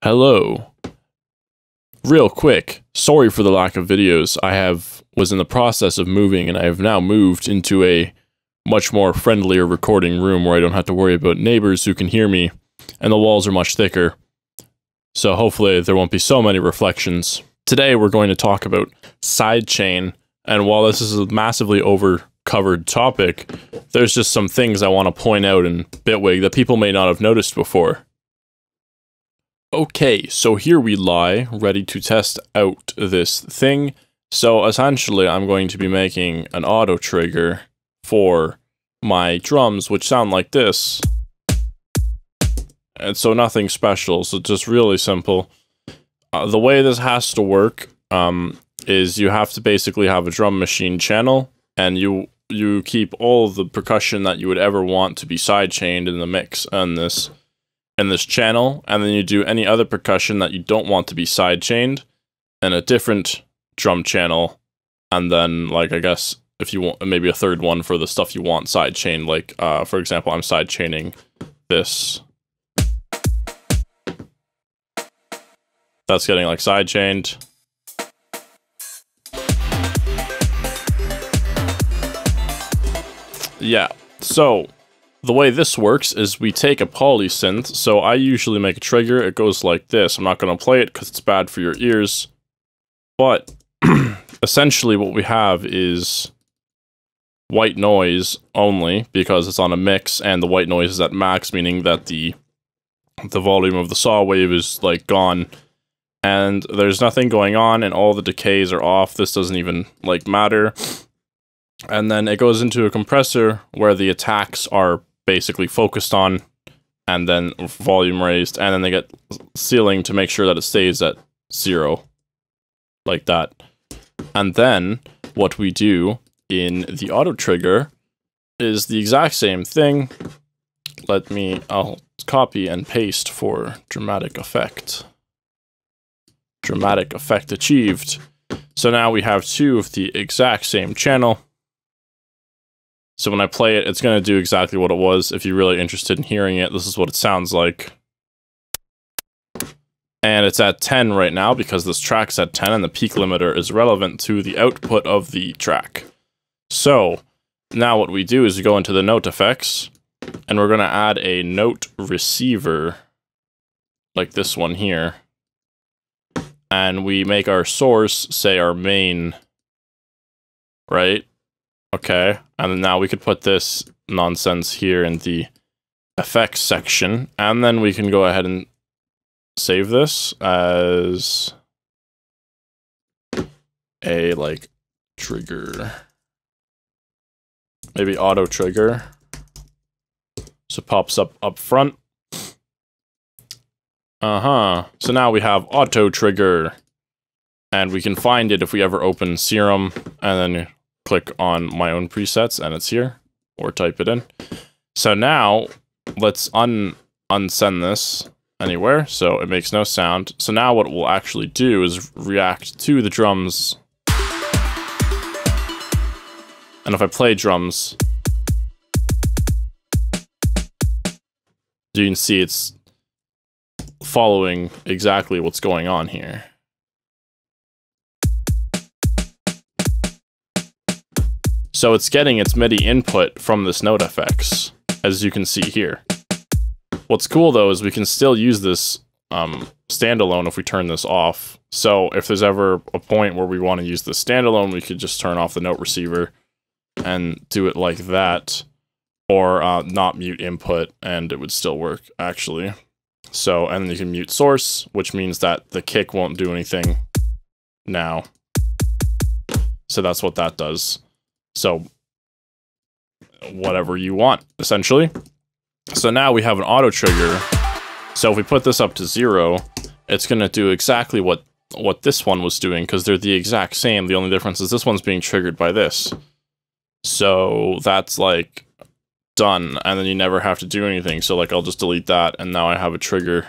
Hello. Real quick, sorry for the lack of videos. I have was in the process of moving and I have now moved into a much more friendlier recording room where I don't have to worry about neighbors who can hear me and the walls are much thicker. So hopefully there won't be so many reflections. Today we're going to talk about sidechain and while this is a massively over covered topic, there's just some things I want to point out in Bitwig that people may not have noticed before. Okay, so here we lie, ready to test out this thing. So essentially, I'm going to be making an auto trigger for my drums, which sound like this. And so nothing special, so just really simple. Uh, the way this has to work um, is you have to basically have a drum machine channel, and you you keep all the percussion that you would ever want to be sidechained in the mix on this in this channel, and then you do any other percussion that you don't want to be sidechained in a different drum channel, and then like I guess if you want maybe a third one for the stuff you want sidechained, like uh, for example, I'm sidechaining this. That's getting like sidechained. Yeah, so the way this works is we take a polysynth. So I usually make a trigger. It goes like this. I'm not going to play it because it's bad for your ears. But essentially what we have is white noise only because it's on a mix and the white noise is at max, meaning that the the volume of the saw wave is like gone and there's nothing going on and all the decays are off. This doesn't even like matter. And then it goes into a compressor where the attacks are basically focused on and then volume raised and then they get ceiling to make sure that it stays at zero like that. And then what we do in the auto trigger is the exact same thing. Let me i'll copy and paste for dramatic effect. Dramatic effect achieved. So now we have two of the exact same channel so when I play it, it's going to do exactly what it was. If you're really interested in hearing it, this is what it sounds like. And it's at 10 right now because this track's at 10 and the peak limiter is relevant to the output of the track. So now what we do is we go into the note effects and we're going to add a note receiver like this one here. And we make our source say our main, right? Okay, and now we could put this nonsense here in the effects section, and then we can go ahead and save this as a, like, trigger. Maybe auto trigger. So pops up up front. Uh-huh. So now we have auto trigger. And we can find it if we ever open Serum, and then click on my own presets and it's here, or type it in. So now, let's un unsend this anywhere, so it makes no sound. So now what we'll actually do is react to the drums. And if I play drums, you can see it's following exactly what's going on here. So it's getting its MIDI input from this note effects, as you can see here. What's cool though is we can still use this um, standalone if we turn this off. So if there's ever a point where we want to use the standalone, we could just turn off the note receiver and do it like that, or uh, not mute input, and it would still work actually. So, and then you can mute source, which means that the kick won't do anything now. So that's what that does. So whatever you want, essentially. So now we have an auto trigger. So if we put this up to zero, it's going to do exactly what, what this one was doing because they're the exact same. The only difference is this one's being triggered by this. So that's like done and then you never have to do anything. So like I'll just delete that and now I have a trigger.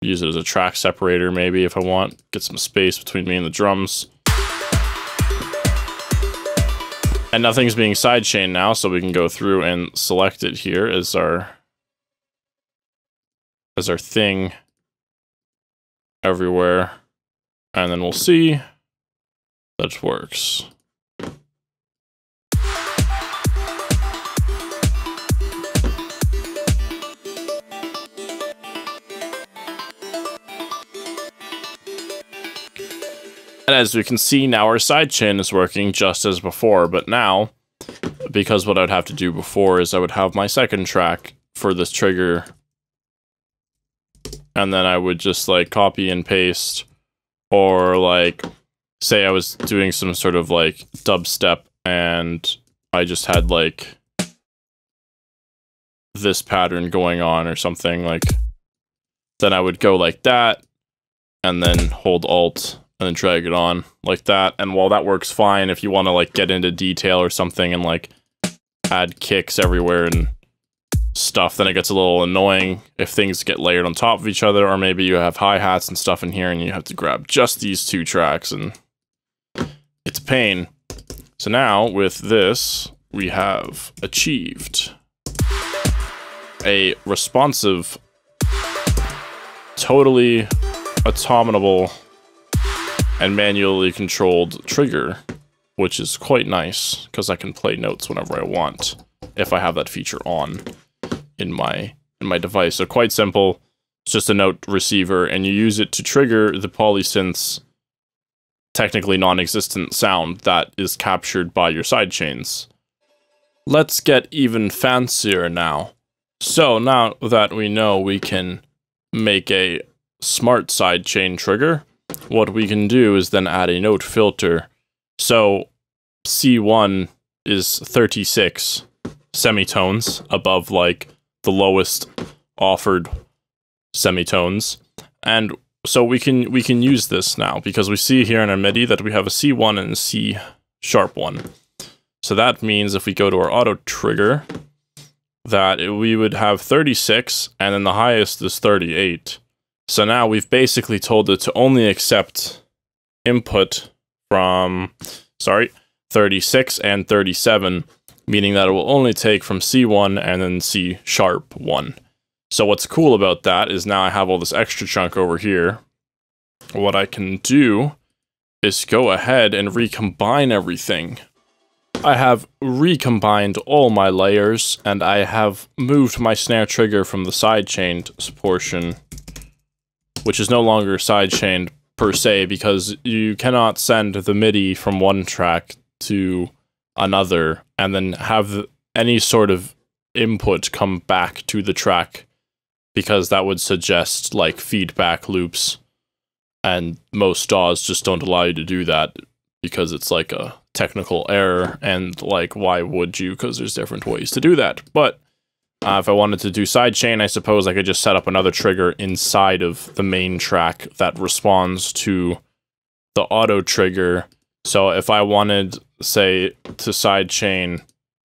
Use it as a track separator maybe if I want. Get some space between me and the drums. And nothing's being sidechained now, so we can go through and select it here as our as our thing. everywhere. And then we'll see that works. And as we can see now, our sidechain is working just as before, but now, because what I'd have to do before is I would have my second track for this trigger, and then I would just like copy and paste, or like, say I was doing some sort of like dubstep and I just had like this pattern going on or something like, then I would go like that, and then hold Alt and then drag it on like that. And while that works fine, if you want to like get into detail or something and like add kicks everywhere and stuff, then it gets a little annoying if things get layered on top of each other, or maybe you have hi-hats and stuff in here and you have to grab just these two tracks and it's a pain. So now with this, we have achieved a responsive, totally automatable and manually controlled trigger, which is quite nice because I can play notes whenever I want if I have that feature on in my in my device. So quite simple. It's just a note receiver and you use it to trigger the polysynth's technically non-existent sound that is captured by your sidechains. Let's get even fancier now. So now that we know we can make a smart sidechain trigger, what we can do is then add a note filter. So C1 is 36 semitones above like the lowest offered semitones. And so we can we can use this now because we see here in our MIDI that we have a C1 and a C sharp one. So that means if we go to our auto trigger that we would have 36 and then the highest is 38. So now we've basically told it to only accept input from, sorry, 36 and 37, meaning that it will only take from C1 and then C sharp 1. So what's cool about that is now I have all this extra chunk over here. What I can do is go ahead and recombine everything. I have recombined all my layers, and I have moved my snare trigger from the sidechained portion which is no longer sidechained per se because you cannot send the MIDI from one track to another and then have any sort of input come back to the track because that would suggest like feedback loops. And most DAWs just don't allow you to do that because it's like a technical error and like why would you? Because there's different ways to do that. But uh, if I wanted to do sidechain, I suppose I could just set up another trigger inside of the main track that responds to the auto trigger. So if I wanted, say, to sidechain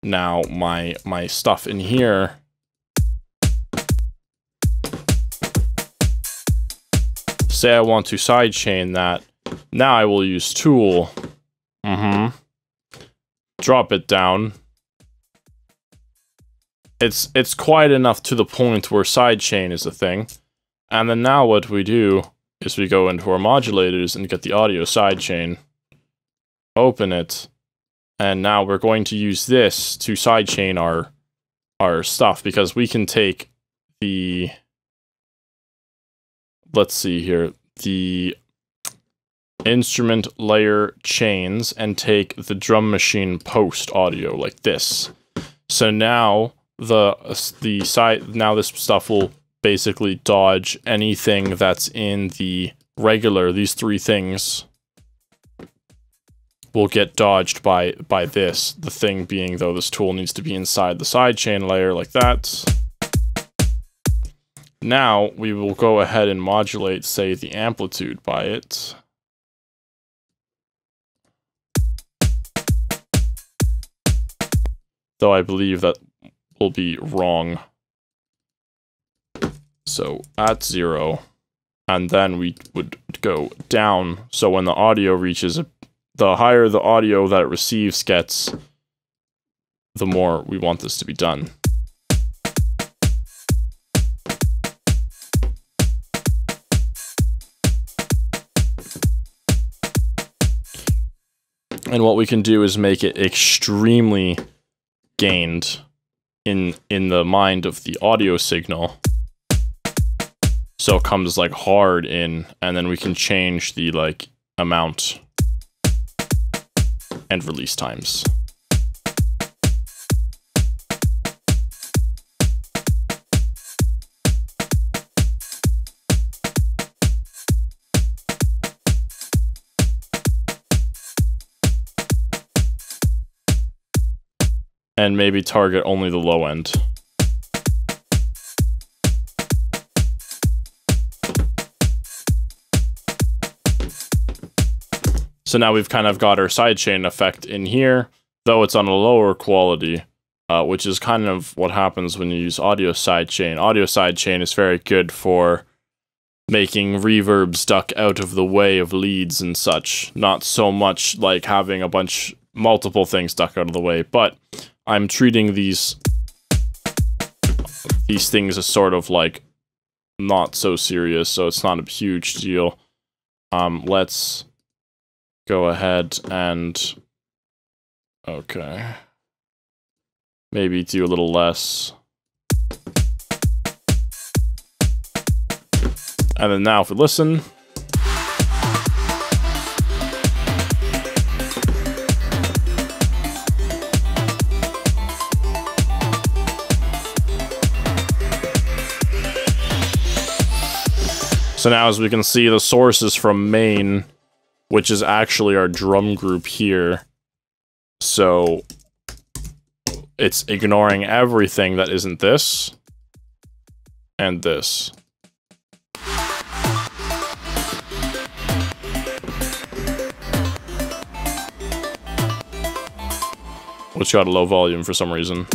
now my my stuff in here, say I want to sidechain that, now I will use tool. Mm-hmm. Drop it down it's it's quite enough to the point where sidechain is a thing. And then now what we do is we go into our modulators and get the audio sidechain, open it, and now we're going to use this to sidechain our our stuff because we can take the let's see here, the instrument layer chains and take the drum machine post audio like this. So now the the site now this stuff will basically dodge anything that's in the regular. These three things will get dodged by by this. The thing being though this tool needs to be inside the sidechain layer like that. Now we will go ahead and modulate say the amplitude by it. Though I believe that will be wrong. So at zero, and then we would go down. So when the audio reaches, the higher the audio that it receives gets, the more we want this to be done. And what we can do is make it extremely gained in in the mind of the audio signal. So it comes like hard in, and then we can change the like amount and release times. And maybe target only the low end. So now we've kind of got our sidechain effect in here, though it's on a lower quality, uh, which is kind of what happens when you use audio sidechain. Audio sidechain is very good for making reverbs duck out of the way of leads and such. Not so much like having a bunch, multiple things duck out of the way, but I'm treating these these things as sort of like not so serious, so it's not a huge deal. Um, let's go ahead and okay, maybe do a little less. And then now if we listen, So now as we can see, the source is from main, which is actually our drum group here. So it's ignoring everything that isn't this and this. Which got a low volume for some reason.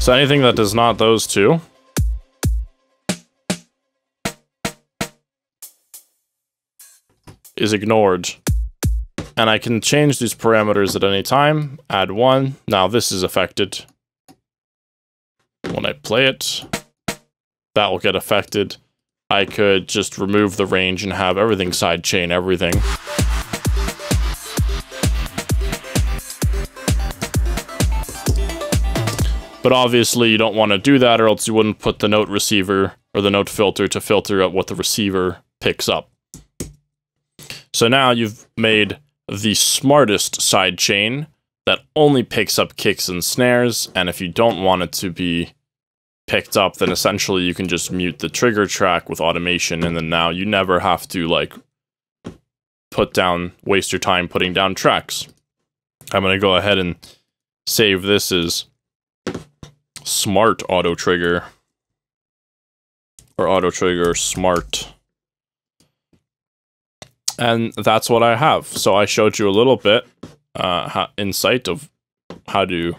So anything that does not those two is ignored. And I can change these parameters at any time, add one. Now this is affected. When I play it, that will get affected. I could just remove the range and have everything sidechain everything. But obviously you don't want to do that or else you wouldn't put the note receiver or the note filter to filter out what the receiver picks up. So now you've made the smartest sidechain that only picks up kicks and snares, and if you don't want it to be picked up, then essentially you can just mute the trigger track with automation, and then now you never have to, like, put down, waste your time putting down tracks. I'm going to go ahead and save this as smart auto trigger, or auto trigger smart. And that's what I have. So I showed you a little bit uh, insight of how to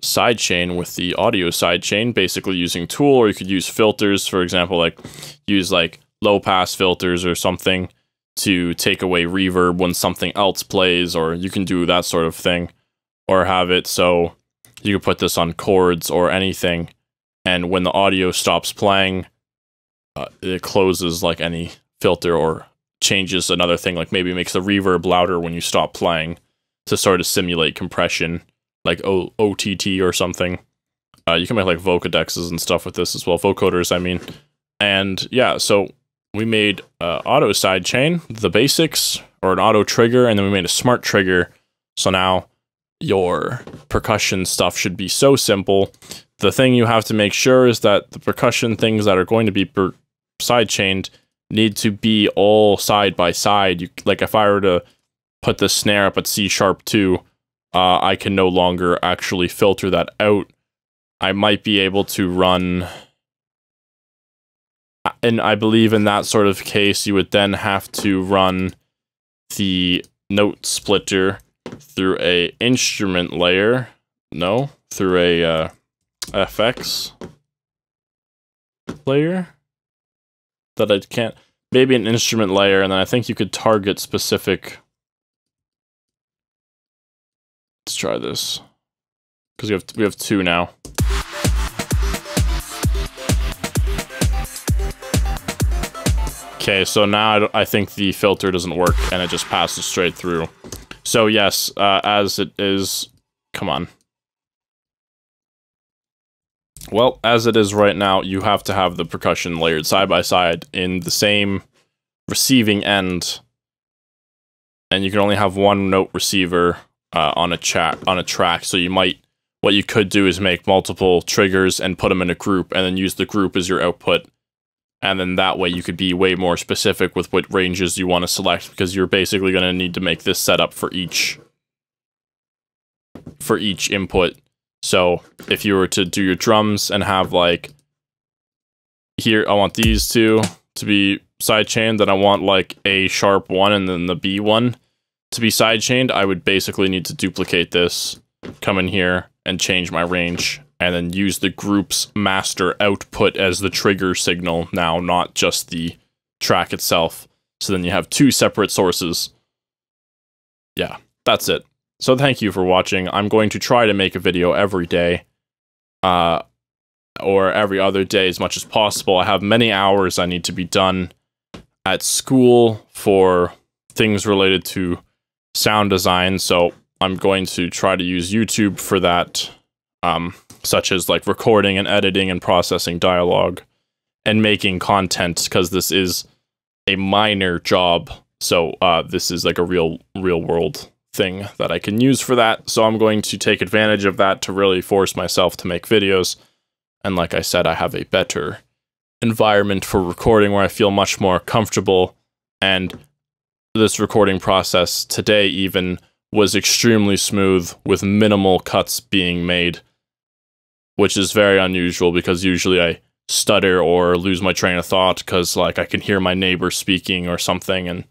sidechain with the audio sidechain, basically using tool, or you could use filters, for example, like use like low pass filters or something to take away reverb when something else plays, or you can do that sort of thing, or have it so you can put this on chords or anything, and when the audio stops playing, uh, it closes like any filter or changes another thing, like maybe makes the reverb louder when you stop playing to sort of simulate compression, like o- OTT or something. Uh, you can make like vocodexes and stuff with this as well, vocoders, I mean. And yeah, so we made uh, auto sidechain, the basics, or an auto trigger, and then we made a smart trigger. So now your percussion stuff should be so simple. The thing you have to make sure is that the percussion things that are going to be per- sidechained need to be all side by side. You, like if I were to put the snare up at C sharp 2, uh, I can no longer actually filter that out. I might be able to run and I believe in that sort of case you would then have to run the note splitter through a instrument layer. No, through a uh, FX layer that I can't. Maybe an instrument layer, and then I think you could target specific. Let's try this because we have we have two now. Okay, so now I, I, think the filter doesn't work and it just passes straight through. So yes, uh, as it is... Come on. Well, as it is right now, you have to have the percussion layered side by side in the same receiving end. And you can only have one note receiver uh, on a chat on a track, so you might what you could do is make multiple triggers and put them in a group and then use the group as your output. And then that way you could be way more specific with what ranges you want to select because you're basically going to need to make this setup for each for each input. So if you were to do your drums and have like here I want these two to be sidechained, then I want like a sharp one and then the B one to be sidechained, I would basically need to duplicate this, come in here, and change my range, and then use the group's master output as the trigger signal now, not just the track itself. So then you have two separate sources. Yeah, that's it. So thank you for watching. I'm going to try to make a video every day. Uh, or every other day as much as possible. I have many hours I need to be done at school for things related to sound design, so I'm going to try to use YouTube for that, um, such as like recording and editing and processing dialogue and making content because this is a minor job. So uh, this is like a real, real world thing that I can use for that. So I'm going to take advantage of that to really force myself to make videos. And like I said, I have a better environment for recording where I feel much more comfortable. And this recording process today, even, was extremely smooth with minimal cuts being made, which is very unusual because usually I stutter or lose my train of thought because like I can hear my neighbor speaking or something and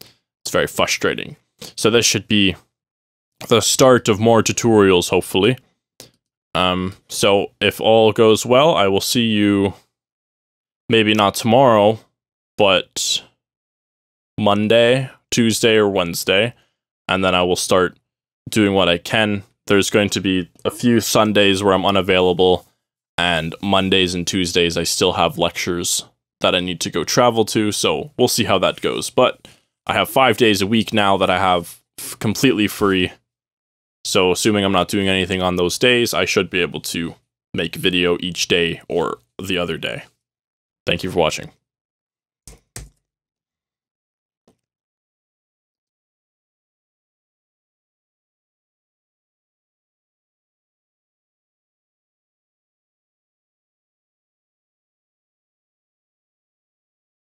it's very frustrating. So this should be the start of more tutorials, hopefully. Um, so if all goes well, I will see you maybe not tomorrow, but Monday, Tuesday, or Wednesday, and then I will start doing what I can. There's going to be a few Sundays where I'm unavailable, and Mondays and Tuesdays I still have lectures that I need to go travel to, so we'll see how that goes. But I have five days a week now that I have completely free. So assuming I'm not doing anything on those days, I should be able to make video each day or the other day. Thank you for watching.